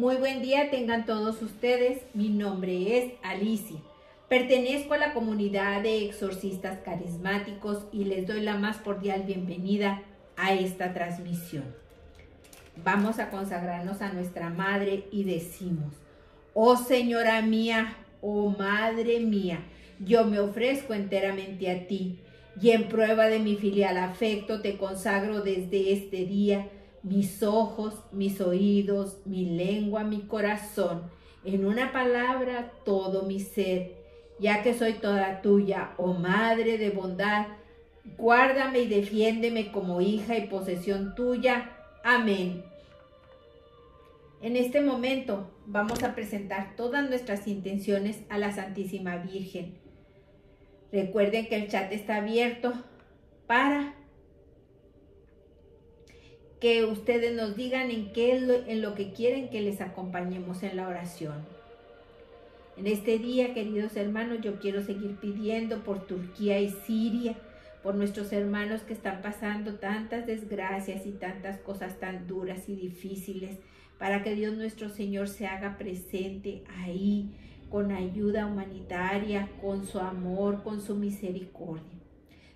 Muy buen día tengan todos ustedes. Mi nombre es Alicia. Pertenezco a la comunidad de exorcistas carismáticos y les doy la más cordial bienvenida a esta transmisión. Vamos a consagrarnos a nuestra Madre y decimos, oh Señora mía, oh Madre mía, yo me ofrezco enteramente a ti y en prueba de mi filial afecto te consagro desde este día mis ojos, mis oídos, mi lengua, mi corazón, en una palabra todo mi ser, ya que soy toda tuya, oh Madre de bondad, guárdame y defiéndeme como hija y posesión tuya. Amén. En este momento vamos a presentar todas nuestras intenciones a la Santísima Virgen. Recuerden que el chat está abierto para que ustedes nos digan en qué en lo que quieren que les acompañemos en la oración. En este día, queridos hermanos, yo quiero seguir pidiendo por Turquía y Siria, por nuestros hermanos que están pasando tantas desgracias y tantas cosas tan duras y difíciles, para que Dios nuestro Señor se haga presente ahí con ayuda humanitaria, con su amor, con su misericordia.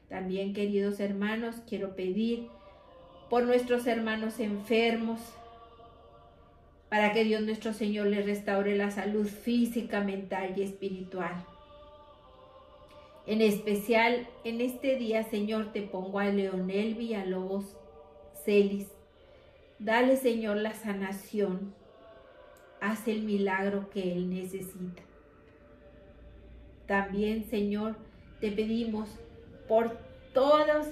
También, queridos hermanos, quiero pedir por nuestros hermanos enfermos, para que Dios nuestro Señor les restaure la salud física, mental y espiritual. En especial, en este día, Señor, te pongo a Leonel Villalobos Celis. Dale, Señor, la sanación. Haz el milagro que él necesita. También, Señor, te pedimos por todos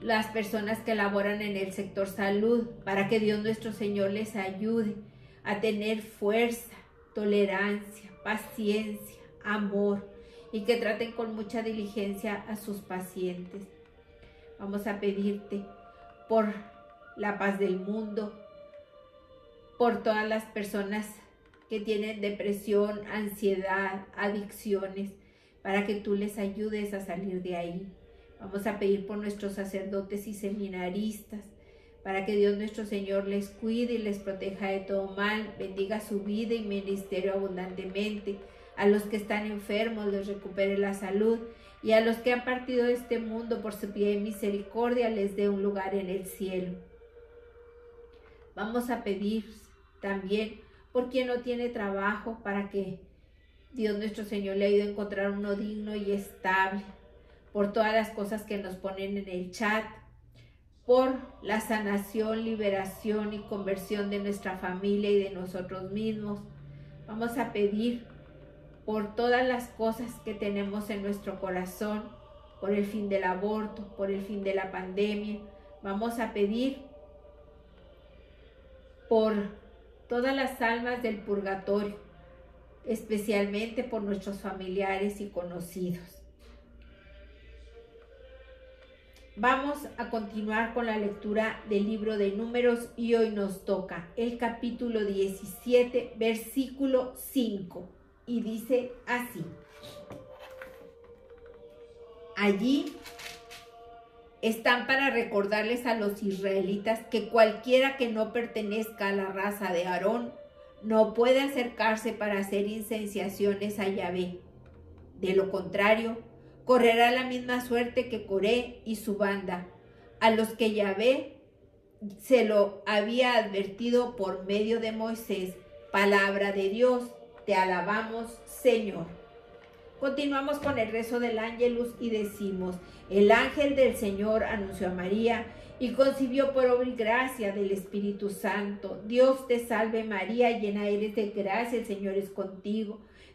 las personas que laboran en el sector salud, para que Dios nuestro Señor les ayude a tener fuerza, tolerancia, paciencia, amor y que traten con mucha diligencia a sus pacientes. Vamos a pedirte por la paz del mundo, por todas las personas que tienen depresión, ansiedad, adicciones, para que tú les ayudes a salir de ahí. Vamos a pedir por nuestros sacerdotes y seminaristas, para que Dios nuestro Señor les cuide y les proteja de todo mal, bendiga su vida y ministerio abundantemente. A los que están enfermos les recupere la salud y a los que han partido de este mundo por su pie de misericordia les dé un lugar en el cielo. Vamos a pedir también por quien no tiene trabajo para que Dios nuestro Señor le ayude a encontrar uno digno y estable por todas las cosas que nos ponen en el chat, por la sanación, liberación y conversión de nuestra familia y de nosotros mismos. Vamos a pedir por todas las cosas que tenemos en nuestro corazón, por el fin del aborto, por el fin de la pandemia. Vamos a pedir por todas las almas del purgatorio, especialmente por nuestros familiares y conocidos. Vamos a continuar con la lectura del libro de números y hoy nos toca el capítulo 17, versículo 5 y dice así. Allí están para recordarles a los israelitas que cualquiera que no pertenezca a la raza de Aarón no puede acercarse para hacer incenciaciones a Yahvé. De lo contrario, correrá la misma suerte que Coré y su banda, a los que Yahvé se lo había advertido por medio de Moisés. Palabra de Dios, te alabamos, Señor. Continuamos con el rezo del ángelus y decimos, el ángel del Señor anunció a María y concibió por obra y gracia del Espíritu Santo. Dios te salve María, llena eres de gracia, el Señor es contigo.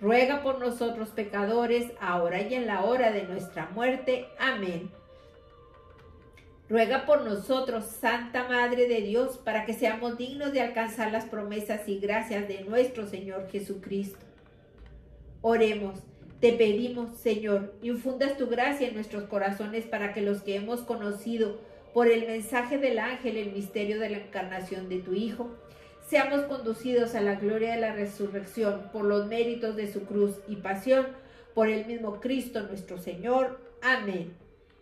ruega por nosotros pecadores, ahora y en la hora de nuestra muerte. Amén. Ruega por nosotros, Santa Madre de Dios, para que seamos dignos de alcanzar las promesas y gracias de nuestro Señor Jesucristo. Oremos. Te pedimos, Señor, infundas tu gracia en nuestros corazones para que los que hemos conocido por el mensaje del ángel el misterio de la encarnación de tu Hijo, seamos conducidos a la gloria de la resurrección por los méritos de su cruz y pasión, por el mismo Cristo nuestro Señor. Amén.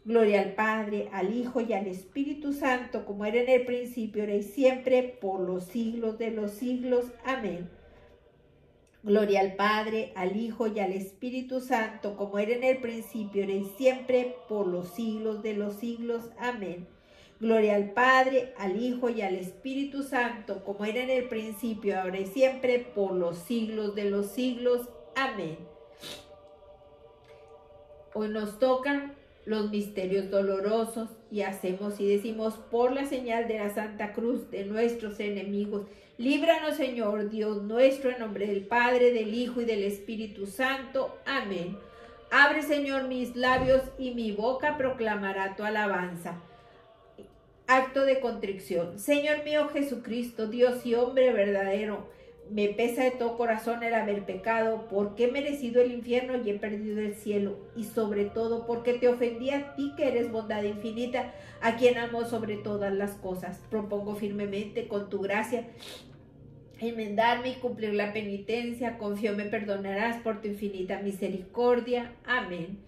Gloria al Padre, al Hijo y al Espíritu Santo, como era en el principio, ahora y siempre, por los siglos de los siglos. Amén. Gloria al Padre, al Hijo y al Espíritu Santo, como era en el principio, ahora y siempre, por los siglos de los siglos. Amén. Gloria al Padre, al Hijo y al Espíritu Santo, como era en el principio, ahora y siempre, por los siglos de los siglos. Amén. Hoy nos tocan los misterios dolorosos y hacemos y decimos por la señal de la Santa Cruz de nuestros enemigos. Líbranos, Señor Dios nuestro, en nombre del Padre, del Hijo y del Espíritu Santo. Amén. Abre, Señor, mis labios y mi boca proclamará tu alabanza. Acto de contrición. Señor mío Jesucristo, Dios y hombre verdadero, me pesa de todo corazón el haber pecado, porque he merecido el infierno y he perdido el cielo, y sobre todo porque te ofendí a ti que eres bondad infinita, a quien amo sobre todas las cosas. Propongo firmemente con tu gracia enmendarme y cumplir la penitencia, confío me perdonarás por tu infinita misericordia. Amén.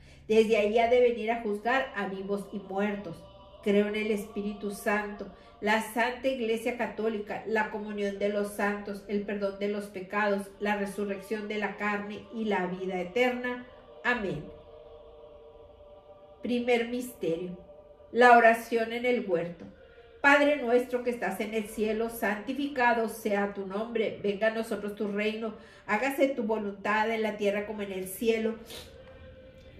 Desde ahí ha de venir a juzgar a vivos y muertos. Creo en el Espíritu Santo la Santa Iglesia Católica, la comunión de los santos, el perdón de los pecados, la resurrección de la carne y la vida eterna. Amén. Primer misterio. La oración en el huerto. Padre nuestro que estás en el cielo, santificado sea tu nombre, venga a nosotros tu reino, hágase tu voluntad en la tierra como en el cielo.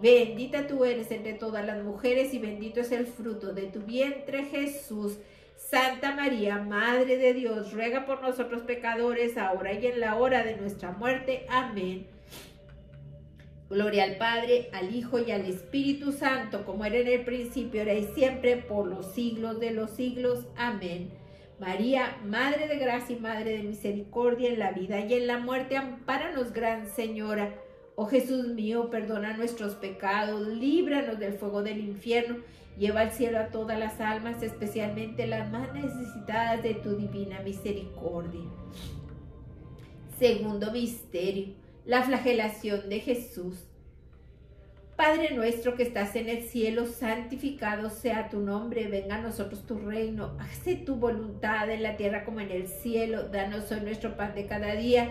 Bendita tú eres entre todas las mujeres y bendito es el fruto de tu vientre, Jesús. Santa María, Madre de Dios, ruega por nosotros pecadores, ahora y en la hora de nuestra muerte. Amén. Gloria al Padre, al Hijo y al Espíritu Santo, como era en el principio, ahora y siempre, por los siglos de los siglos. Amén. María, Madre de Gracia y Madre de Misericordia en la vida y en la muerte, ampáranos, Gran Señora. Oh Jesús mío, perdona nuestros pecados, líbranos del fuego del infierno, lleva al cielo a todas las almas, especialmente las más necesitadas de tu divina misericordia. Segundo misterio, la flagelación de Jesús. Padre nuestro que estás en el cielo, santificado sea tu nombre, venga a nosotros tu reino, hace tu voluntad en la tierra como en el cielo, danos hoy nuestro pan de cada día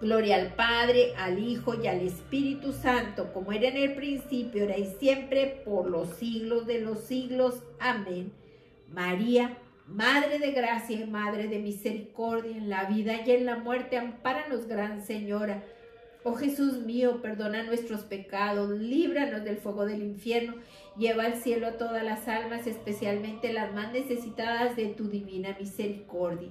Gloria al Padre, al Hijo y al Espíritu Santo, como era en el principio, ahora y siempre, por los siglos de los siglos. Amén. María, Madre de gracia y Madre de misericordia, en la vida y en la muerte, ampáranos, Gran Señora. Oh Jesús mío, perdona nuestros pecados, líbranos del fuego del infierno, lleva al cielo a todas las almas, especialmente las más necesitadas de tu divina misericordia.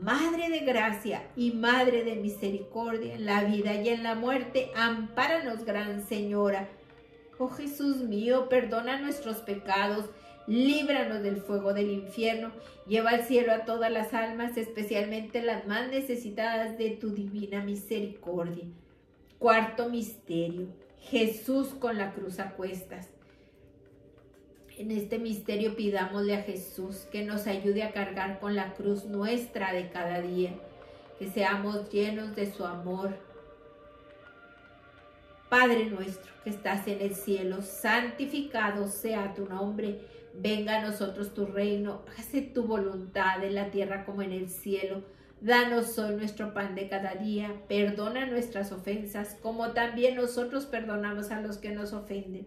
Madre de gracia y Madre de misericordia en la vida y en la muerte, ampáranos, Gran Señora. Oh Jesús mío, perdona nuestros pecados, líbranos del fuego del infierno, lleva al cielo a todas las almas, especialmente las más necesitadas de tu divina misericordia. Cuarto misterio, Jesús con la cruz a cuestas. En este misterio pidámosle a Jesús que nos ayude a cargar con la cruz nuestra de cada día, que seamos llenos de su amor. Padre nuestro que estás en el cielo, santificado sea tu nombre, venga a nosotros tu reino, hágase tu voluntad en la tierra como en el cielo. Danos hoy nuestro pan de cada día, perdona nuestras ofensas como también nosotros perdonamos a los que nos ofenden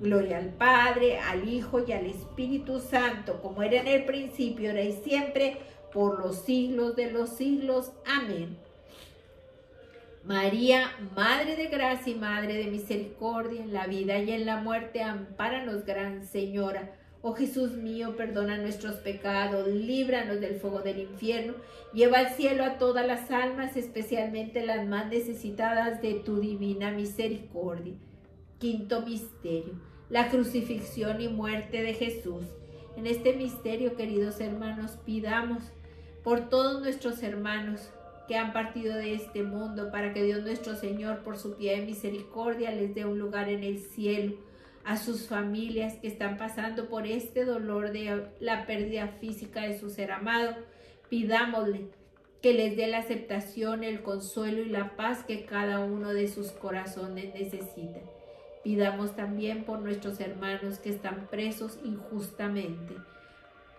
Gloria al Padre, al Hijo y al Espíritu Santo, como era en el principio, ahora y siempre, por los siglos de los siglos. Amén. María, Madre de Gracia y Madre de Misericordia, en la vida y en la muerte, ampáranos, Gran Señora. Oh Jesús mío, perdona nuestros pecados, líbranos del fuego del infierno, lleva al cielo a todas las almas, especialmente las más necesitadas de tu divina misericordia. Quinto misterio, la crucifixión y muerte de Jesús. En este misterio, queridos hermanos, pidamos por todos nuestros hermanos que han partido de este mundo, para que Dios nuestro Señor, por su piedad y misericordia, les dé un lugar en el cielo a sus familias que están pasando por este dolor de la pérdida física de su ser amado. Pidámosle que les dé la aceptación, el consuelo y la paz que cada uno de sus corazones necesita. Pidamos también por nuestros hermanos que están presos injustamente.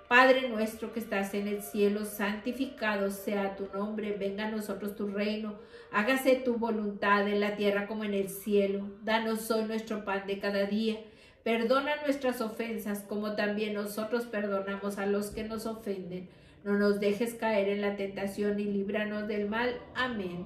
Padre nuestro que estás en el cielo, santificado sea tu nombre, venga a nosotros tu reino, hágase tu voluntad en la tierra como en el cielo. Danos hoy nuestro pan de cada día. Perdona nuestras ofensas como también nosotros perdonamos a los que nos ofenden. No nos dejes caer en la tentación y líbranos del mal. Amén.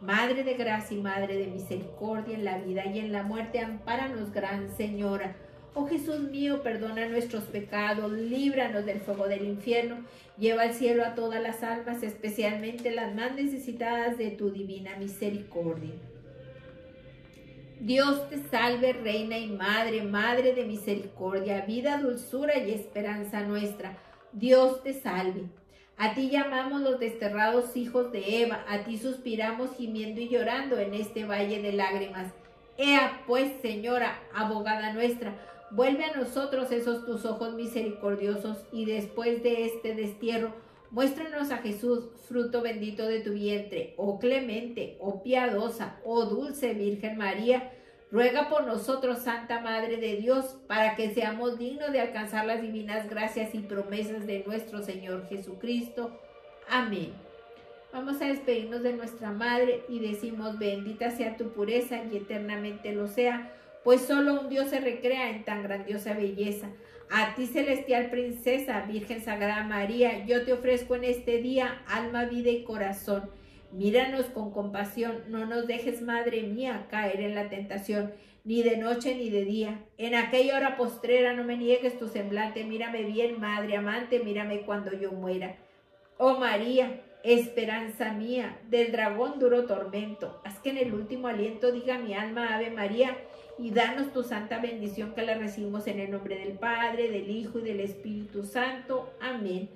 Madre de gracia y Madre de misericordia en la vida y en la muerte, ampáranos, Gran Señora. Oh Jesús mío, perdona nuestros pecados, líbranos del fuego del infierno, lleva al cielo a todas las almas, especialmente las más necesitadas de tu divina misericordia. Dios te salve, Reina y Madre, Madre de misericordia, vida, dulzura y esperanza nuestra. Dios te salve. A ti llamamos los desterrados hijos de Eva, a ti suspiramos gimiendo y llorando en este valle de lágrimas. Ea pues, Señora, abogada nuestra, vuelve a nosotros esos tus ojos misericordiosos y después de este destierro, muéstranos a Jesús, fruto bendito de tu vientre, oh clemente, oh piadosa, oh dulce Virgen María, Ruega por nosotros, Santa Madre de Dios, para que seamos dignos de alcanzar las divinas gracias y promesas de nuestro Señor Jesucristo. Amén. Vamos a despedirnos de nuestra Madre y decimos, bendita sea tu pureza y eternamente lo sea, pues solo un Dios se recrea en tan grandiosa belleza. A ti, celestial princesa, Virgen Sagrada María, yo te ofrezco en este día alma, vida y corazón Míranos con compasión, no nos dejes, Madre mía, caer en la tentación, ni de noche ni de día. En aquella hora postrera no me niegues tu semblante, mírame bien, Madre amante, mírame cuando yo muera. Oh María, esperanza mía, del dragón duro tormento, haz que en el último aliento diga mi alma, Ave María, y danos tu santa bendición que la recibimos en el nombre del Padre, del Hijo y del Espíritu Santo. Amén.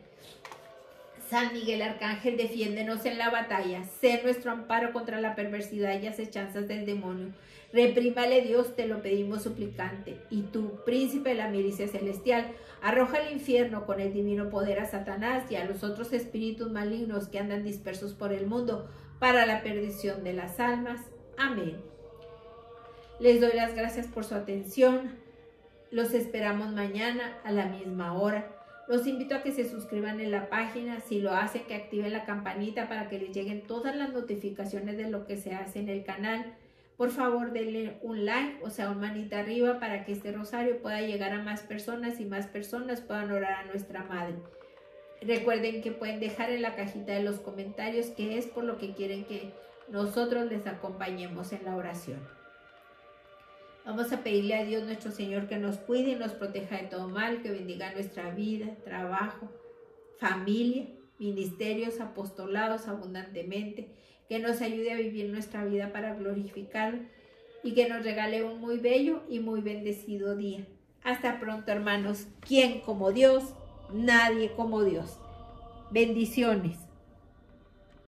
San Miguel Arcángel, defiéndenos en la batalla, sé nuestro amparo contra la perversidad y acechanzas del demonio. Reprímale Dios, te lo pedimos suplicante. Y tú, príncipe de la milicia celestial, arroja al infierno con el divino poder a Satanás y a los otros espíritus malignos que andan dispersos por el mundo para la perdición de las almas. Amén. Les doy las gracias por su atención. Los esperamos mañana a la misma hora. Los invito a que se suscriban en la página, si lo hacen que activen la campanita para que les lleguen todas las notificaciones de lo que se hace en el canal. Por favor denle un like, o sea, un manita arriba para que este rosario pueda llegar a más personas y más personas puedan orar a nuestra Madre. Recuerden que pueden dejar en la cajita de los comentarios qué es por lo que quieren que nosotros les acompañemos en la oración. Vamos a pedirle a Dios nuestro Señor que nos cuide y nos proteja de todo mal, que bendiga nuestra vida, trabajo, familia, ministerios, apostolados abundantemente, que nos ayude a vivir nuestra vida para glorificar y que nos regale un muy bello y muy bendecido día. Hasta pronto, hermanos. ¿Quién como Dios? Nadie como Dios. Bendiciones.